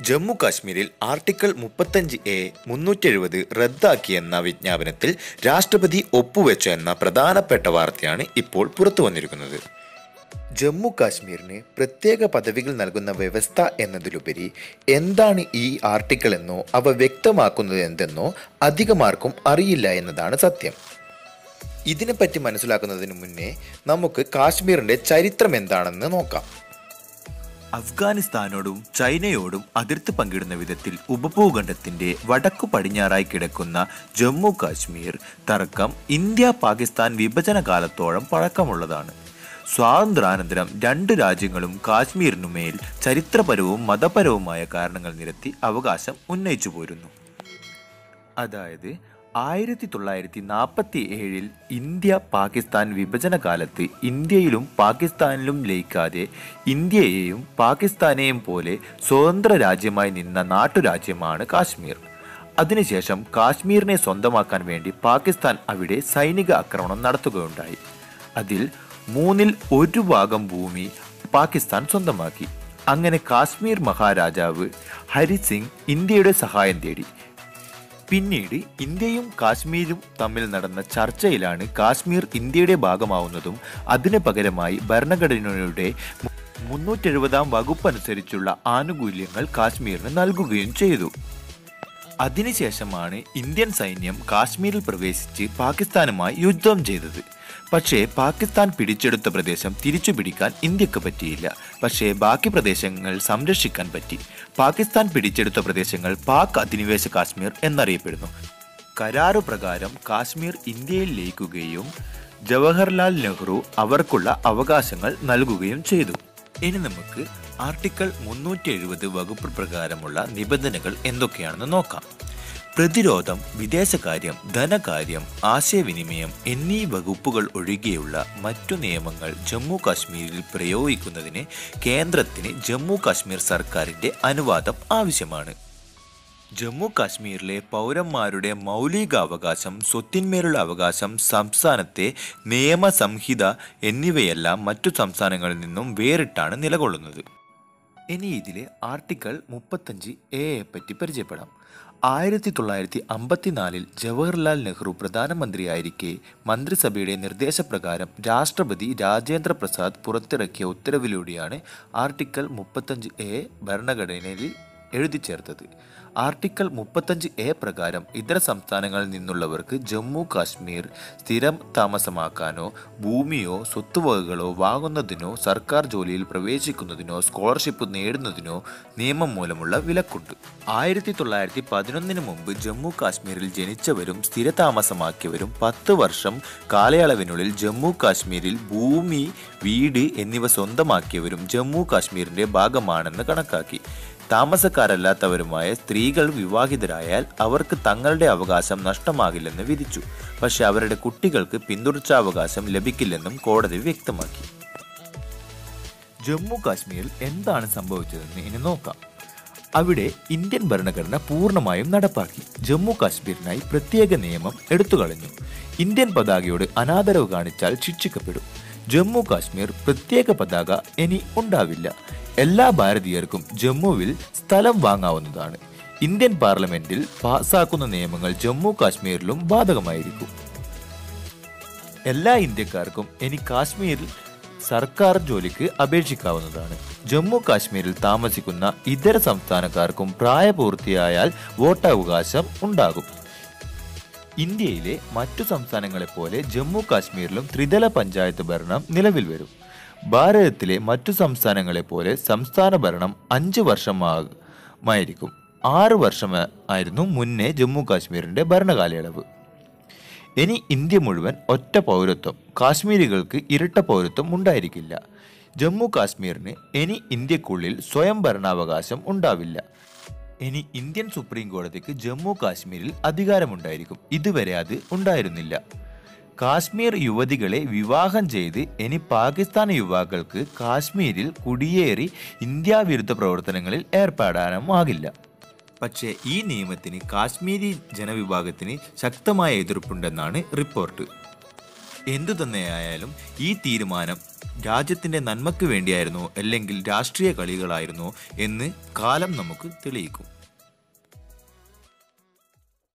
ജമ്മു കാശ്മീരിൽ ആർട്ടിക്കിൾ മുപ്പത്തഞ്ച് എ മുന്നൂറ്റി എഴുപത് റദ്ദാക്കിയെന്ന വിജ്ഞാപനത്തിൽ രാഷ്ട്രപതി ഒപ്പുവെച്ചു എന്ന പ്രധാനപ്പെട്ട വാർത്തയാണ് ഇപ്പോൾ പുറത്തു വന്നിരിക്കുന്നത്. ജമ്മു കാശ്മീരിന് പ്രത്യേക പദവികൾ നൽകുന്ന വ്യവസ്ഥ എന്നതിലുപരി എന്താണ് ഈ ആർട്ടിക്കിൾ എന്നോ അവ വ്യക്തമാക്കുന്നത് എന്തെന്നോ അധികമാർക്കും അറിയില്ല എന്നതാണ് സത്യം. ഇതിനെപ്പറ്റി മനസ്സിലാക്കുന്നതിന് മുന്നേ നമുക്ക് കാശ്മീരിന്റെ ചരിത്രം എന്താണെന്ന് നോക്കാം. അഫ്ഗാനിസ്ഥാനോടും ചൈനയോടും അതിർത്തി പങ്കിടുന്ന വിധത്തിൽ ഉപഭൂഖണ്ഡത്തിന്റെ വടക്കു പടിഞ്ഞാറായി കിടക്കുന്ന ജമ്മു കാശ്മീർ തർക്കം ഇന്ത്യ പാകിസ്ഥാൻ വിഭജന കാലത്തോളം പഴക്കമുള്ളതാണ്. സ്വാതന്ത്ര്യാനന്തരം രണ്ട് രാജ്യങ്ങളും കാശ്മീരിനുമേൽ ചരിത്രപരവും മതപരവുമായ കാരണങ്ങൾ നിരത്തി അവകാശം ഉന്നയിച്ചു പോരുന്നു അതായത് ആയിരത്തി തൊള്ളായിരത്തി നാൽപ്പത്തി ഏഴിൽ ഇന്ത്യ പാകിസ്ഥാൻ വിഭജന കാലത്ത് ഇന്ത്യയിലും പാകിസ്ഥാനിലും ലയിക്കാതെ ഇന്ത്യയെയും പാകിസ്ഥാനെയും പോലെ സ്വതന്ത്ര രാജ്യമായി നിന്ന നാട്ടുരാജ്യമാണ് കാശ്മീർ. അതിനുശേഷം കാശ്മീരിനെ സ്വന്തമാക്കാൻ വേണ്ടി പാകിസ്ഥാൻ അവിടെ സൈനിക ആക്രമണം നടത്തുകയുണ്ടായി. അതിൽ മൂന്നിൽ ഒരു ഭാഗം ഭൂമി പാകിസ്ഥാൻ സ്വന്തമാക്കി. അങ്ങനെ കാശ്മീർ മഹാരാജാവ് ഹരി സിംഗ് ഇന്ത്യയുടെ സഹായം തേടി പിന്നീട് ഇന്ത്യയും കാശ്മീരും തമ്മിൽ നടന്ന ചർച്ചയിലാണ് കാശ്മീർ ഇന്ത്യയുടെ ഭാഗമാവുന്നതും അതിന് പകരമായി ഭരണഘടനയുടെ മുന്നൂറ്റെഴുപതാം വകുപ്പ് അനുസരിച്ചുള്ള ആനുകൂല്യങ്ങൾ കാശ്മീരിന് നൽകുകയും ചെയ്തു. അതിനുശേഷമാണ് ഇന്ത്യൻ സൈന്യം കാശ്മീരിൽ പ്രവേശിച്ച് പാകിസ്ഥാനുമായി യുദ്ധം ചെയ്തത്. പക്ഷേ പാകിസ്ഥാൻ പിടിച്ചെടുത്ത പ്രദേശം തിരിച്ചു പിടിക്കാൻ ഇന്ത്യയ്ക്ക് പറ്റിയില്ല. പക്ഷേ ബാക്കി പ്രദേശങ്ങൾ സംരക്ഷിക്കാൻ പറ്റി. പാകിസ്ഥാൻ പിടിച്ചെടുത്ത പ്രദേശങ്ങൾ പാക് അധിനിവേശ കാശ്മീർ എന്നറിയപ്പെടുന്നു. കരാറു പ്രകാരം കാശ്മീർ ഇന്ത്യയിൽ ലയിക്കുകയും ജവഹർലാൽ നെഹ്റു അവർക്കുള്ള അവകാശങ്ങൾ നൽകുകയും ചെയ്തു. ഇനി നമുക്ക് ആർട്ടിക്കിൾ മുന്നൂറ്റി എഴുപത് വകുപ്പ് പ്രകാരമുള്ള നിബന്ധനകൾ എന്തൊക്കെയാണെന്ന് നോക്കാം. പ്രതിരോധം വിദേശകാര്യം ധനകാര്യം ആശയവിനിമയം എന്നീ വകുപ്പുകൾ ഒഴികെയുള്ള മറ്റു നിയമങ്ങൾ ജമ്മു കാശ്മീരിൽ പ്രയോഗിക്കുന്നതിന് കേന്ദ്രത്തിന് ജമ്മു കാശ്മീർ സർക്കാരിന്റെ അനുവാദം ആവശ്യമാണ്. ജമ്മു കാശ്മീരിലെ പൗരന്മാരുടെ മൗലികാവകാശം സ്വത്തിന്മേലുള്ള അവകാശം സംസ്ഥാനത്തെ നിയമസംഹിത എന്നിവയെല്ലാം മറ്റു സംസ്ഥാനങ്ങളിൽ നിന്നും വേറിട്ടാണ് നിലകൊള്ളുന്നത്. ഇനി ഇതിലെ ആർട്ടിക്കിൾ മുപ്പത്തഞ്ച് എയെ പറ്റി പരിചയപ്പെടാം. ആയിരത്തി തൊള്ളായിരത്തി അമ്പത്തിനാലിൽ ജവഹർലാൽ നെഹ്റു പ്രധാനമന്ത്രിയായിരിക്കെ മന്ത്രിസഭയുടെ നിർദ്ദേശപ്രകാരം രാഷ്ട്രപതി രാജേന്ദ്ര പ്രസാദ് പുറത്തിറക്കിയ ഉത്തരവിലൂടെയാണ് ആർട്ടിക്കിൾ മുപ്പത്തഞ്ച് എ ഭരണഘടനയിൽ എഴുതി ചേർത്തത് ആർട്ടിക്കിൾ മുപ്പത്തഞ്ച് എ പ്രകാരം ഇതര സംസ്ഥാനങ്ങളിൽ നിന്നുള്ളവർക്ക് ജമ്മു കാശ്മീർ സ്ഥിരം താമസമാക്കാനോ ഭൂമിയോ സ്വത്തുവകകളോ വാങ്ങുന്നതിനോ സർക്കാർ ജോലിയിൽ പ്രവേശിക്കുന്നതിനോ സ്കോളർഷിപ്പ് നേടുന്നതിനോ നിയമം മൂലമുള്ള വിലക്കുണ്ട്. ആയിരത്തി തൊള്ളായിരത്തി പതിനൊന്നിന് മുമ്പ് ജമ്മു കാശ്മീരിൽ ജനിച്ചവരും സ്ഥിരതാമസമാക്കിയവരും പത്ത് വർഷം കാലയളവിനുള്ളിൽ ജമ്മു കാശ്മീരിൽ ഭൂമി വീട് എന്നിവ സ്വന്തമാക്കിയവരും ജമ്മു കാശ്മീരിന്റെ ഭാഗമാണെന്ന് കണക്കാക്കി. താമസക്കാരല്ലാത്തവരുമായ സ്ത്രീകൾ വിവാഹിതരായാൽ അവർക്ക് തങ്ങളുടെ അവകാശം നഷ്ടമാകില്ലെന്ന് വിധിച്ചു. പക്ഷെ അവരുടെ കുട്ടികൾക്ക് പിന്തുടർച്ചാവകാശം ലഭിക്കില്ലെന്നും കോടതി വ്യക്തമാക്കി. ജമ്മു കാശ്മീരിൽ എന്താണ് സംഭവിച്ചതെന്ന് ഇനി നോക്കാം. അവിടെ ഇന്ത്യൻ ഭരണഘടന പൂർണമായും നടപ്പാക്കി. ജമ്മു കാശ്മീരിനായി പ്രത്യേക നിയമം എടുത്തു കളഞ്ഞു ഇന്ത്യൻ പതാകയോട് അനാദരവ് കാണിച്ചാൽ ശിക്ഷിക്കപ്പെടും. ജമ്മു കാശ്മീർ പ്രത്യേക പതാക ഇനി ഉണ്ടാവില്ല. എല്ലാ ഭാരതീയർക്കും ജമ്മുവിൽ സ്ഥലം വാങ്ങാവുന്നതാണ്. ഇന്ത്യൻ പാർലമെന്റിൽ പാസാക്കുന്ന നിയമങ്ങൾ ജമ്മു കാശ്മീരിലും ബാധകമായിരിക്കും. എല്ലാ ഇന്ത്യക്കാർക്കും ഇനി കാശ്മീരിൽ സർക്കാർ ജോലിക്ക് അപേക്ഷിക്കാവുന്നതാണ്. ജമ്മു കാശ്മീരിൽ താമസിക്കുന്ന ഇതര സംസ്ഥാനക്കാർക്കും പ്രായപൂർത്തിയായാൽ വോട്ടവകാശം ഉണ്ടാകും. ഇന്ത്യയിലെ മറ്റു സംസ്ഥാനങ്ങളെപ്പോലെ ജമ്മു കാശ്മീരിലും ത്രിതല പഞ്ചായത്ത് ഭരണം നിലവിൽ വരും. ഭാരതത്തിലെ മറ്റു സംസ്ഥാനങ്ങളെ പോലെ സംസ്ഥാന ഭരണം അഞ്ച് വർഷമായിരിക്കും ആറ് വർഷമായിരുന്നു മുന്നേ ജമ്മു കാശ്മീരിന്റെ ഭരണകാലയളവ്. ഇനി ഇന്ത്യ മുഴുവൻ ഒറ്റ പൗരത്വം കാശ്മീരികൾക്ക് ഇരട്ട പൗരത്വം ഉണ്ടായിരിക്കില്ല. ജമ്മു കാശ്മീരിന് ഇനി ഇന്ത്യക്കുള്ളിൽ സ്വയം ഭരണാവകാശം ഉണ്ടാവില്ല. ഇനി ഇന്ത്യൻ സുപ്രീം കോടതിക്ക് ജമ്മു കാശ്മീരിൽ അധികാരമുണ്ടായിരിക്കും. ഇതുവരെ അത് ഉണ്ടായിരുന്നില്ല. കാശ്മീർ യുവതികളെ വിവാഹം ചെയ്ത് ഇനി പാകിസ്ഥാൻ യുവാക്കൾക്ക് കാശ്മീരിൽ കുടിയേറി ഇന്ത്യ വിരുദ്ധ പ്രവർത്തനങ്ങളിൽ ഏർപ്പെടാനും ആകില്ല പക്ഷേ ഈ നിയമത്തിന് കാശ്മീരി ജനവിഭാഗത്തിന് ശക്തമായ എതിർപ്പുണ്ടെന്നാണ് റിപ്പോർട്ട്. എന്തു തന്നെയായാലും ഈ തീരുമാനം രാജ്യത്തിന്റെ നന്മയ്ക്ക് വേണ്ടിയായിരുന്നോ അല്ലെങ്കിൽ രാഷ്ട്രീയ കളികളായിരുന്നോ എന്ന് കാലം നമുക്ക് തെളിയിക്കും.